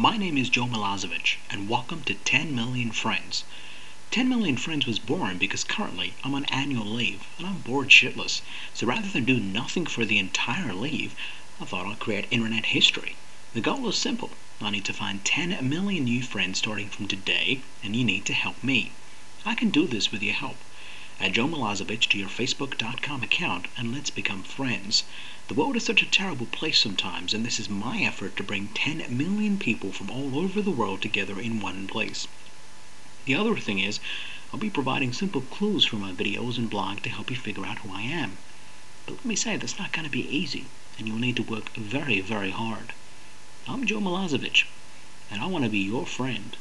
My name is Joe Malosovich, and welcome to 10 Million Friends. 10 Million Friends was born because currently I'm on annual leave, and I'm bored shitless, so rather than do nothing for the entire leave, I thought I'd create internet history. The goal is simple. I need to find 10 million new friends starting from today, and you need to help me. I can do this with your help. Add Joe Malosovich to your Facebook.com account and let's become friends. The world is such a terrible place sometimes, and this is my effort to bring 10 million people from all over the world together in one place. The other thing is, I'll be providing simple clues from my videos and blog to help you figure out who I am. But let me say, that's not going to be easy, and you'll need to work very, very hard. I'm Joe Malosovich, and I want to be your friend.